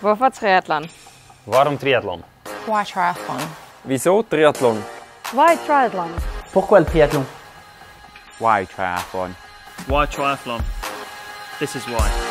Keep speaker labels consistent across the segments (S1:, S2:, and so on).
S1: Hvorfor triathlon?
S2: Waarom er triathlon?
S3: Why triathlon?
S4: Wieso Triathlon?
S5: Why triathlon?
S6: Pourquoi le triathlon
S7: Why triathlon?
S8: Why triathlon? This is why.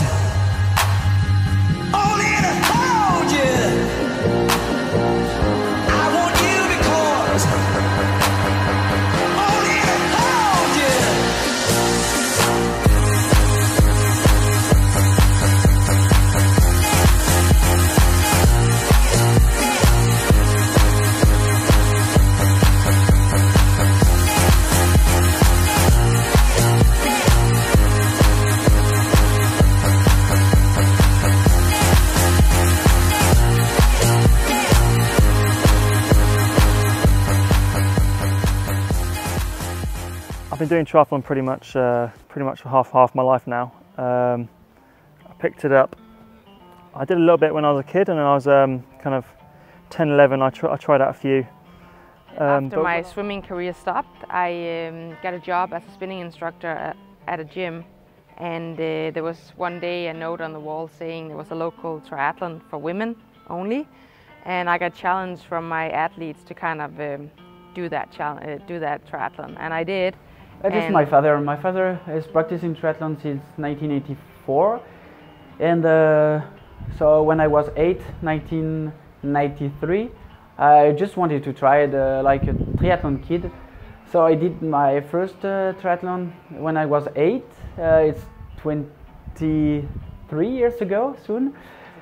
S9: más. Been doing triathlon pretty much, uh, pretty much for half half my life now. Um, I picked it up. I did a little bit when I was a kid, and I was um, kind of 10, 11. I, tr- I tried out a few. Um,
S1: After my swimming career stopped, I um, got a job as a spinning instructor at, at a gym. And uh, there was one day a note on the wall saying there was a local triathlon for women only. And I got challenged from my athletes to kind of um, do that chal- uh, do that triathlon, and I did.
S6: That is
S1: And-
S6: my father. My father is practicing triathlon since 1984, and uh, so when I was eight, 1993, I just wanted to try it uh, like a triathlon kid. So I did my first uh, triathlon when I was eight. Uh, it's 23 years ago soon.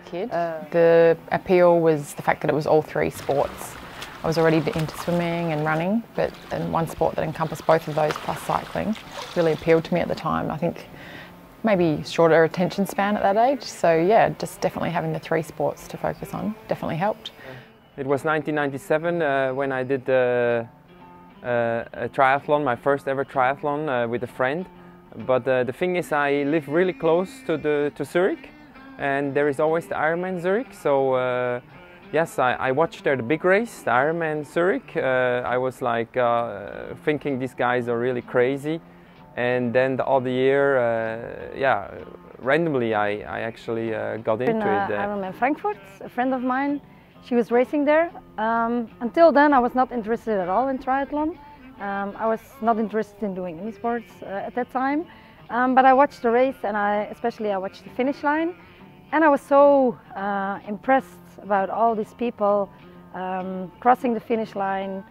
S3: Kid. the appeal was the fact that it was all three sports. I was already into swimming and running, but then one sport that encompassed both of those plus cycling really appealed to me at the time. I think maybe shorter attention span at that age. So yeah, just definitely having the three sports to focus on definitely helped.
S4: It was 1997 uh, when I did uh, uh, a triathlon, my first ever triathlon uh, with a friend. But uh, the thing is, I live really close to the to Zurich, and there is always the Ironman Zurich. So uh, yes, I, I watched there the big race, the Ironman Zurich. Uh, I was like uh, thinking these guys are really crazy, and then the other year, uh, yeah, randomly I, I actually uh, got
S5: in
S4: into
S5: uh,
S4: it. uh,
S5: Ironman Frankfurt. A friend of mine, she was racing there. Um, until then, I was not interested at all in triathlon. Um, I was not interested in doing any sports uh, at that time. Um, but I watched the race, and I especially I watched the finish line, and I was so uh, impressed about all these people um, crossing the finish line,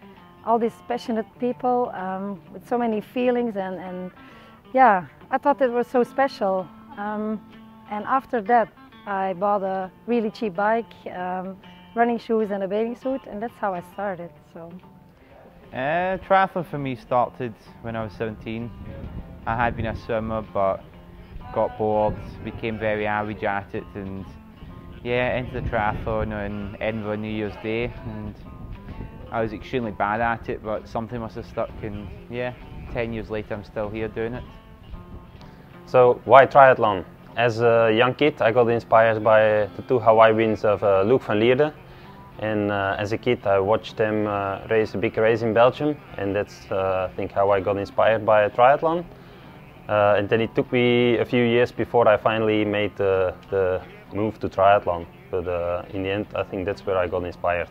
S5: all these passionate people um, with so many feelings, and, and yeah, I thought it was so special. Um, and after that, I bought a really cheap bike, um, running shoes, and a bathing suit, and that's how I started. So.
S7: Uh, triathlon for me started when I was 17. I had been a swimmer but got bored, became very average at it and yeah, entered the triathlon on Edinburgh New Year's Day and I was extremely bad at it but something must have stuck and yeah, 10 years later I'm still here doing it.
S2: So why triathlon? As a young kid, I got inspired by the two Hawaii wins of uh, Luc van Lierde. And uh, as a kid, I watched them uh, race a big race in Belgium, and that's uh, I think how I got inspired by triathlon. Uh, and then it took me a few years before I finally made the, the move to triathlon. But uh, in the end, I think that's where I got inspired.